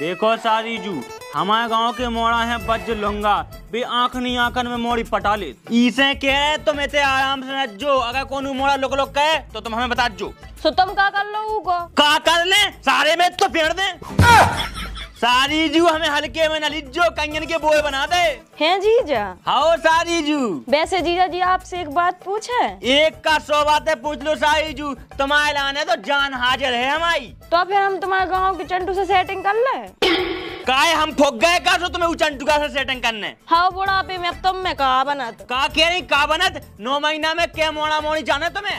देखो सारी जू हमारे गाँव के मोड़ा है बज लुंगा। भी आँख नहीं आंखन में मोड़ी पटा ले। इसे कह तुम इतने आराम से जो। अगर को मोड़ा लोक लोग कहे तो तुम हमें बता जो सो तुम का कर लो का कर ले? सारे में तो फेर दे। सारी जू हमें हल्के में न लिजो कंगन के बोए बना दे। हैं जीजा? हाओ सारी जू। वैसे जीजा जी आपसे एक बात पूछे। एक का सौ बातें पूछ लो सारी जू। तुम्हारे लाने तो जान हाजिर है हमारी। तो फिर हम तुम्हारे गाँव के चंटू से सेटिंग कर ले। काय हम ठोक गए? का सो तुम्हें उचंटुका से सेटिंग करने? हाँ बुढ़ापे में अब तुम में कहा बनत? का कह रही का बनत? नौ महीना में क्या मोड़ा मोड़ी जाने तुम्हें?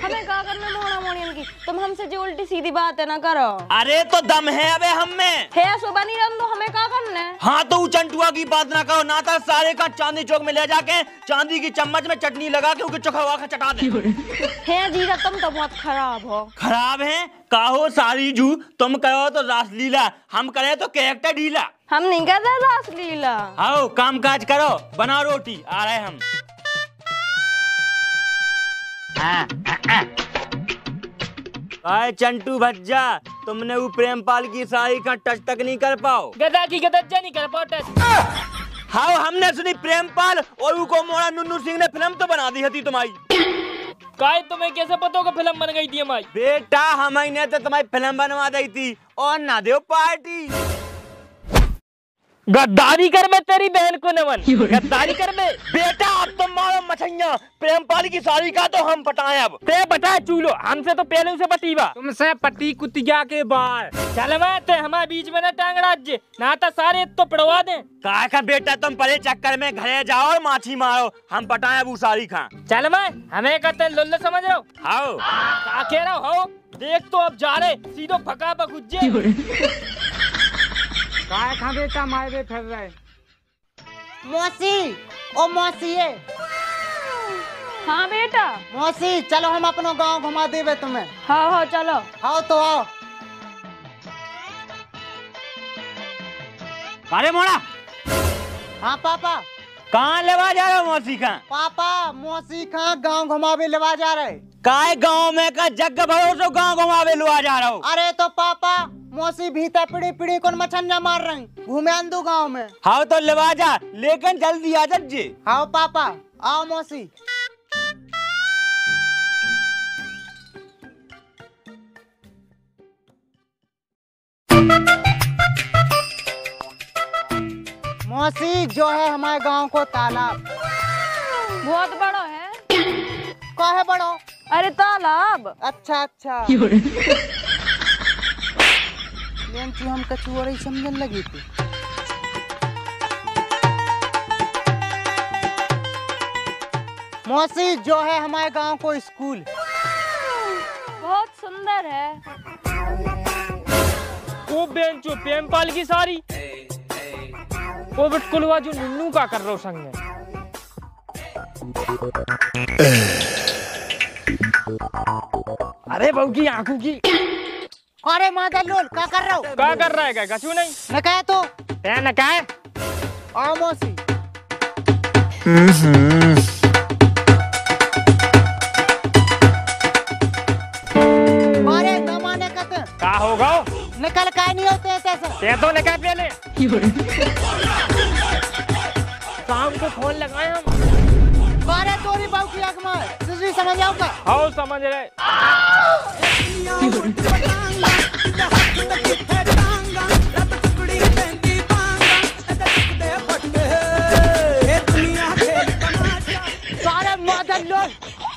हमें का करना मोड़ा मोड़ियन की तुम हमसे जो उल्टी सीधी बात है ना करो। अरे तो दम है अबे हम में। है सो बनी रन दो हमें का करना है? हाँ तो उचंटुआ की बात ना करो ना था सारे का चांदी चौक में ले जाके चांदी की चम्मच में चटनी लगा के उनके चोखा वहा चटा दे। है जीजा तुम तो बहुत खराब हो। खराब है? काहो सारी जू तुम कहो तो रासलीला हम करे तो कैरेक्टर ढीला। हम नहीं कर रहे रासलीला आओ काम काज करो बना रोटी आ रहे हम। आए चंटू भज्जा तुमने वो प्रेमपाल की साड़ी का टच तक नहीं कर पाओ। गदा की गदज्जा नहीं कर पाता हाँ हमने सुनी प्रेमपाल और वो को मोड़ा नुन्नू सिंह ने फ़िल्म तो बना दी थी तुम्हारी। काय तुम्हें कैसे पता होगा फ़िल्म बन गई थी हमारी? बेटा हमने तो तुम्हारी फ़िल्म बनवा दी थी। और ना दे पार्टी। गद्दारी कर मैं तेरी बहन को नमन गद्दारी कर मैं। बेटा अब तुम मारो मछैया प्रेमपाल की साड़ी का तो हम पटाए अब। ते बता चूलो हमसे तो पहले उसे पटीबा तुमसे पटी कुतिया के बाल। चल मैं ते हमारे बीच में ना टांग राज्य। ना तो सारे तो पड़वा दे। का का बेटा तुम परे चक्कर में घरे जाओ और माछी मारो। हम पटाए अब साड़ी खा। चल मैं हमें कहते लुल्ल समझ रहे हो? कह रहा हो? देख तो अब जा रहे सीधो फका पकुजे काय खा बेटा मारे फिर रहे मौसी ओ मौसी ये। हाँ बेटा। मौसी चलो हम अपनो गाँव घुमा देवे तुम्हें। हाँ हाँ चलो। आओ तो आओ। अरे मोड़ा। हाँ पापा। कहाँ लेवा जा रहे हो मौसी का? पापा मौसी कहाँ गाँव घुमावे लेवा जा रहे। काय गाँव में का जग भरोसो गाँव घुमावे लुआ जा रहा हो? अरे तो पापा मौसी भीता पीड़ी पीड़ी कौन मछन्या मार रही घूमे अंदू गाँव में। हाँ तो लेवा जा लेकिन जल्दी आ जी हाँ पापा आओ मौसी। मौसी जो है हमारे गाँव को तालाब। बहुत बड़ो है। का है बड़ो? अरे तालाब। अच्छा अच्छा। लेकिन तू हम कछुआरे समझन लगी थी। मौसी जो है हमारे गाँव को स्कूल। बहुत सुंदर है। ओ बेंचो प्रेमपाल की सारी। ओ बिटकुलवा जो नुन्नू का कर रहा हो संग में। अरे बहू की आँखों की। अरे मादा लोल क्या कर रहा हो? क्या कर रहा है क्या कछु नहीं? न कहे तो है न काय आओ मौसी अरे जमाने का तो का होगा? निकल का नहीं होते ऐसे ऐसे ते तो निकाल पहले शाम को फ़ोन लगाए हम। तोरी बहू की आँख में। समझ आओ का आओ समझ रहे।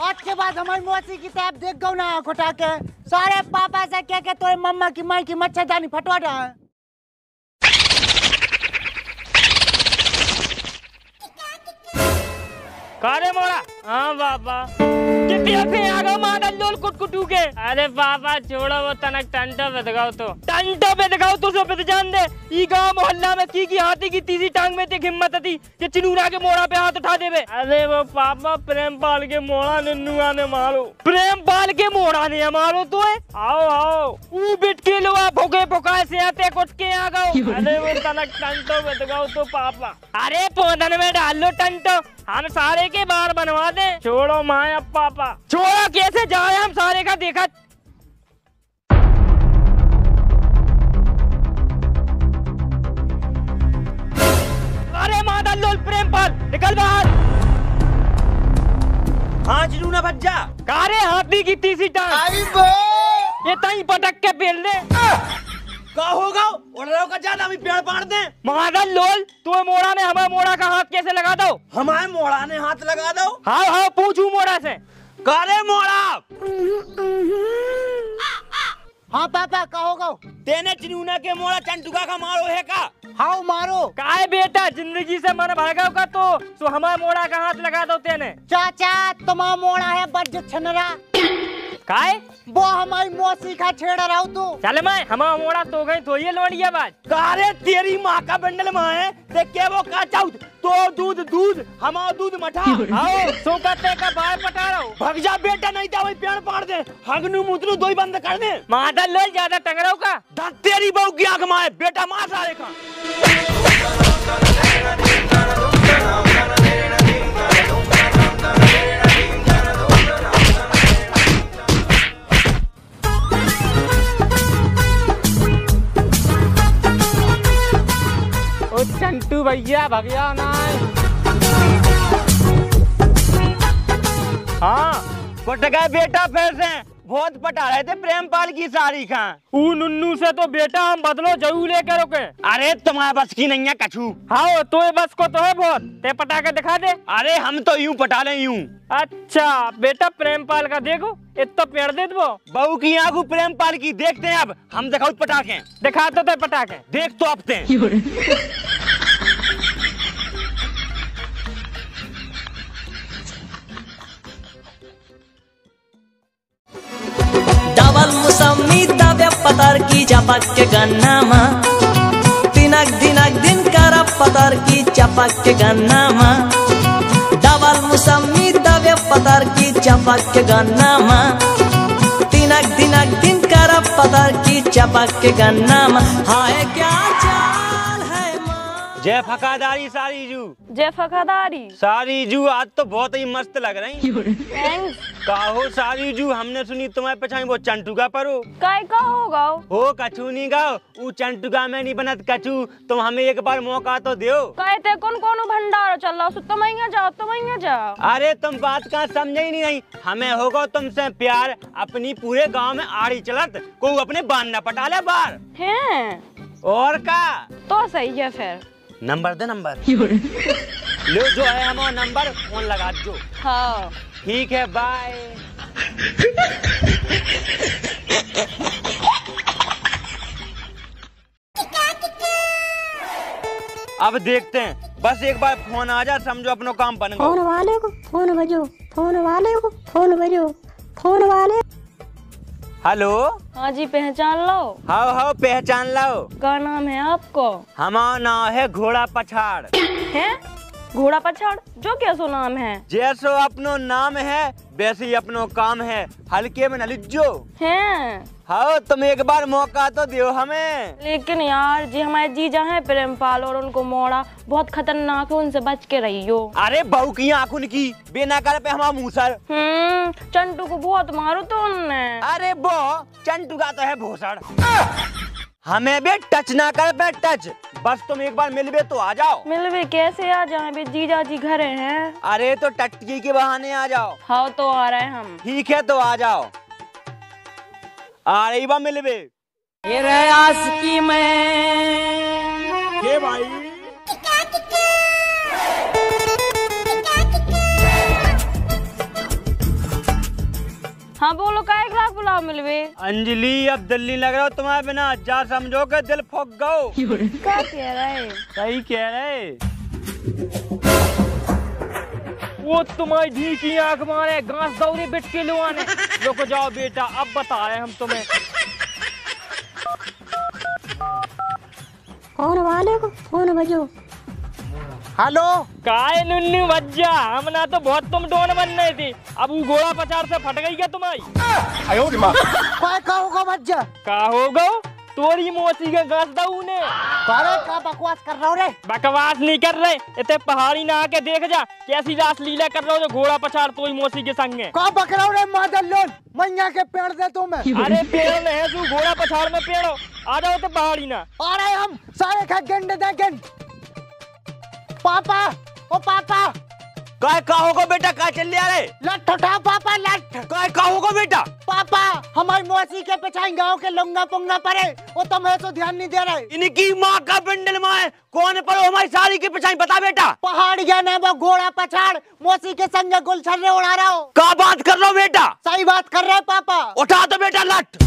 आज के बाद हमारी मौसी की तरफ़ देख गौ ना आँख के। सारे पापा से कह के तोरे मम्मा की माई की मच्छरदानी फटवा रहा है। कारे मोड़ा हाँ बाबा। कितनी कुटकुटू के अरे बाबा छोड़ो वो तनक टंटो पे दिखाओ तो। टंटो पे दिखाओ तू सो पे तो जान दे। ई गाँव मोहल्ला में की की हाथी की तीसरी टांग में ते हिम्मत थी कि चिनूरा के मोड़ा पे हाथ उठा देवे। अरे वो पापा प्रेमपाल के मोड़ा नन्नुआ ने मारो। प्रेमपाल के मोड़ा ने मारो तो है। आओ आओ। ऊ बिट के लो आ भोगे भोकाए से आते कुट के आ गओ। अरे वो तनक टंटो पे दिखाओ तो पापा। अरे पौधन में डाल लो टंटो। हम सारे के बार बनवा दे। छोड़ो माए अब पापा। छोड़ो कैसे जाए हम सारे का देखा। अरे मादा लोल प्रेम पर। निकल बाहर। हाँ जी ना भज्जा कारे हाथी की तीसरी टांग। ये तई पटक के बेल ले का होगा? उड़ का ज़्यादा हम पेड़ पाड़ दे। महादन लोल तू मोड़ा ने हमारे मोड़ा का हाथ कैसे लगा दो? हमारे मोड़ा ने हाथ लगा दो। हाँ हाँ पूछू मोड़ा से। कारे मोड़ा। हाँ पापा कहो गो तेने चिनूना के मोड़ा चंटुका का मारो है का? हाउ मारो। काहे बेटा ज़िंदगी से मन भर गया का तो? सो हमारे मोड़ा का हाथ लगा दो तेने। चाचा तुम्हारा मोड़ा है बड्ड छनरा। काहे वो हमारी मौसी का छेड़ रहा तू। चल मैं हमारा मोड़ा तो गई तो ये लोड़िया बात कारे तेरी माँ का बंडल माँ है देख के वो का चाउत तो दूध दूध हमारा दूध मठा। आओ सो कते का बाहर पटा रहा। हूँ भग जा बेटा नहीं तो वही पेड़ पाड़ दे। हगनू दो ही बंद कर दे। महादन लोल ज़्यादा टंगराव का? धत तेरी बहू की आँख माँ है बेटा माँ सारे का। चंटू भैया भगया ना हाँ कुट गए बेटा फिर से। बहुत पटा रहे थे प्रेमपाल की सारी खां ऊ नुन्नू से तो बेटा हम बदलो ज़रूर लेकर रोके। अरे तुम्हारे बस की नहीं है कछू। हाँ तो ये बस को तो है बहुत। ते पटा के दिखा दे। अरे हम तो यूँ पटा ले यूँ। अच्छा बेटा प्रेमपाल का देखो इतना पेड़ दे दो। बहू की आँखों प्रेमपाल की देखते हैं अब। हम दिखाओ पटाखे। दिखा तो ते पटा के देख तो अपते डबल मुसम्मी की चपक के गन्नामा दिनक दिनक दिन कर पतर की चपक के गन्नामा डबल मुसम्मी दबे की चपक के गन्नामा दिनक दिनक दिन कर पतर की चपक के गन्नामा हाय, क्या माँ जय फकादारी सारी जू। जय फखादारी सारी जू आज तो बहुत ही मस्त लग रही काहो सारी जू हमने सुनी तुम्हारे पछाई वो चंटुका परो काय का होगा हो कछू नहीं गाओ ऊ चंटुका में नहीं बनत कछू तुम हमें एक बार मौका तो दियो। काय ते कौन कौन भंडार चल रहा तुम जाओ तुम जाओ अरे तुम बात का समझे ही नहीं, नहीं हमें होगा तुमसे प्यार अपनी पूरे गाँव में आड़ी चलत को अपने बाँध न पटा ले बार। हैं? और का? तो सही है फिर। नंबर दे नंबर। लो जो है हमारा नंबर फ़ोन लगा दो। हाँ। ठीक है बाय अब देखते हैं। बस एक बार फ़ोन आ जा समझो अपना काम बन फ़ोन वाले को फ़ोन बजो फ़ोन वाले को फ़ोन बजो फ़ोन वाले हेलो? हाँ जी पहचान लो हाँ हाँ पहचान लो क्या नाम है आपको? हमारा नाम है घोड़ा पछाड़ है? घोड़ा पछाड़ जो कैसो नाम है। जैसो अपनो नाम है वैसे ही अपनो काम है। हल्के में न लिजो हैं? हाँ तुम एक बार मौका तो दियो हमें। लेकिन यार जी हमारे जीजा हैं प्रेमपाल और उनको मोड़ा। बहुत खतरनाक है उनसे बच के रहियो। अरे बहू की आंखुन की बिना कर पे हमारा मुँह सर। हम्म चंटू को बहुत मारो तो उनने। अरे बो चंटू का तो है भूसड़। हमें भी टच ना कर पे टच। बस तुम एक बार मिलवे तो आ जाओ। मिलवे कैसे आ जाए? बे जीजा जी घरे हैं। अरे तो टटकी के बहाने आ जाओ। हाँ तो आ रहे हैं हम। ठीक है तो आ जाओ। आ रही बा मिलबे आसकी में। के भाई? हाँ बोलो काय ग्राहक बुलाओ मिलवे अंजलि अब दिल्ली लग रहा हो तुम्हारे बिना जा समझो के दिल फुक गओ क्या कह रहे? सही कह रहे। वो तुम्हारी धी की आँख मारे घास दौड़े बिट के लो आने रुक जाओ बेटा अब बता रहे हम तुम्हें। फ़ोन वाले को फ़ोन बजो? हेलो? काय नुन्नू भज्जा हमना तो बहुत तुम डोन बन रहे थे अब वो घोड़ा पचार से फट गई क्या तुम्हारी? काय कहोगा बच्चा का हो गो तोरी मोची के घास दऊ ने। अरे का बकवास कर रहा हूँ रे? बकवास नहीं कर रहे। इतने पहाड़ी ना आके देख जा कैसी रास लीला कर रहे हो जो घोड़ा पछाड़ तोरी मोची के संग है। का बक रहा हूँ रे मादर लोन? मैया के पेड़ दे तू मैं। अरे पेड़ में है तू घोड़ा पछाड़ में पेड़ हो। आ जाओ तो पहाड़ी ना। आ रहे हम सारे खा गेंड दे गेंड। पापा ओ पापा काय कहो को बेटा का चल लिया रे लठ उठाओ पापा लठ। काय कहो को बेटा। पापा हमारी मौसी के पिछाई गाँव के लंगा पुंगा पड़े वो तो मैं तो ध्यान नहीं दे रहे। इनकी माँ का बंडल माँ है कौन पर हमारी साड़ी की पिछाई बता बेटा। पहाड़ गया ना वो घोड़ा पछाड़ मौसी के संग गुलछर्रे उड़ा रहा हो। का बात कर रहा हो बेटा? सही बात कर रहे हैं पापा। उठा तो बेटा लट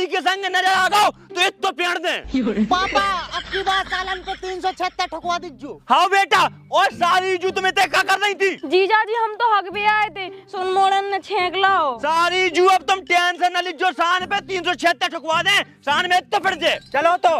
मेरी के संग नज़र आ गओ तो एक तो पेड़ दे। पापा अब की बार सालन पे तीन सौ छत्ता ठुकवा दीजो हाँ बेटा और सारी जू तुम्हें तय कर रही थी? जीजा जी हम तो हक भी आए थे। सुन मोड़न ने छेक लाओ। सारी जू अब तुम टेंशन न लीजो शान पे तीन सौ छत्ता ठुकवा दे शान में तो फिर दे। चलो तो।